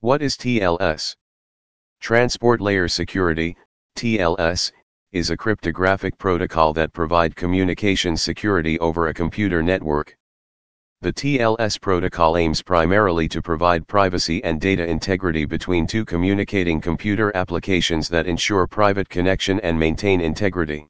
What is TLS? Transport Layer Security, TLS, is a cryptographic protocol that provide communication security over a computer network. The TLS protocol aims primarily to provide privacy and data integrity between two communicating computer applications that ensure private connection and maintain integrity.